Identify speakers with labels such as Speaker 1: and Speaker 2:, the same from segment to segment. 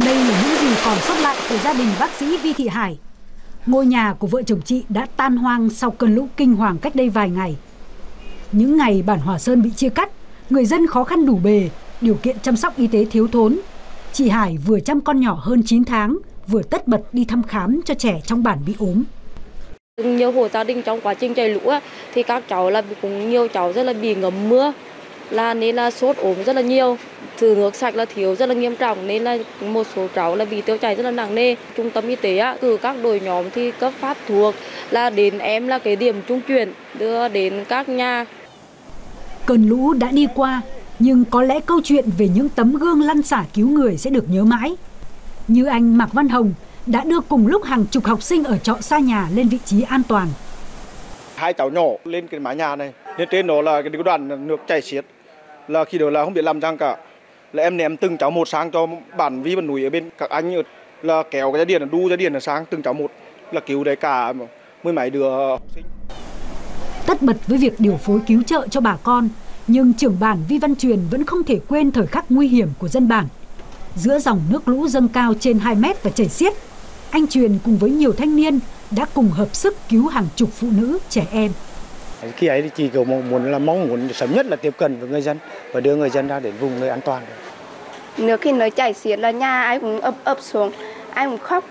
Speaker 1: Đây là những gì còn sót lại của gia đình bác sĩ Vi Thị Hải. Ngôi nhà của vợ chồng chị đã tan hoang sau cơn lũ kinh hoàng cách đây vài ngày. Những ngày bản Hòa Sơn bị chia cắt, người dân khó khăn đủ bề, điều kiện chăm sóc y tế thiếu thốn. Chị Hải vừa chăm con nhỏ hơn 9 tháng, vừa tất bật đi thăm khám cho trẻ trong bản bị ốm.
Speaker 2: Nhiều hộ gia đình trong quá trình chạy lũ thì các cháu là cũng nhiều cháu rất là bị ngấm mưa là nên là sốt ốm rất là nhiều từ nước sạch là thiếu rất là nghiêm trọng nên là một số cháu là bị tiêu chảy rất là nặng nề. Trung tâm y tế cử các đội nhóm thì cấp phát thuốc là đến em là cái điểm trung chuyển đưa đến các nhà.
Speaker 1: Cơn lũ đã đi qua nhưng có lẽ câu chuyện về những tấm gương lăn xả cứu người sẽ được nhớ mãi. Như anh Mạc Văn Hồng đã đưa cùng lúc hàng chục học sinh ở trọ xa nhà lên vị trí an toàn.
Speaker 3: Hai cháu nhỏ lên cái mái nhà này lên trên đó là cái đoàn nước chảy xiết là khi đó là không biết làm răng cả là em ném từng cháu một sang cho bản vi bản núi ở bên các anh là kéo cái dây điện đu dây điện sang từng cháu một là cứu đấy cả mười mấy đứa học sinh
Speaker 1: tất bật với việc điều phối cứu trợ cho bà con nhưng trưởng bản Vi Văn Truyền vẫn không thể quên thời khắc nguy hiểm của dân bản. Giữa dòng nước lũ dâng cao trên 2 mét và chảy xiết, anh Truyền cùng với nhiều thanh niên đã cùng hợp sức cứu hàng chục phụ nữ, trẻ em.
Speaker 4: Khi ấy thì chỉ cầu muốn là mong muốn sớm nhất là tiếp cận với người dân và đưa người dân ra đến vùng nơi an toàn.
Speaker 5: Nước khi nó chảy xiết là nhà ai cũng ấp ấp xuống, ai cũng khóc,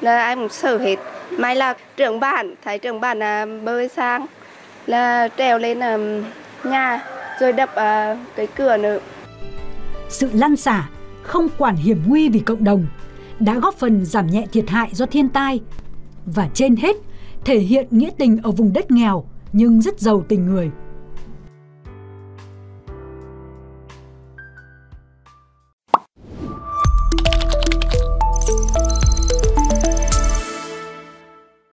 Speaker 5: là ai cũng sợ hết. May là trưởng bản, thấy trưởng bản là bơi sang, là trèo lên là nhà rồi đập uh, cái cửa nữa.
Speaker 1: Sự lăn xả, không quản hiểm nguy vì cộng đồng đã góp phần giảm nhẹ thiệt hại do thiên tai và trên hết thể hiện nghĩa tình ở vùng đất nghèo nhưng rất giàu tình người.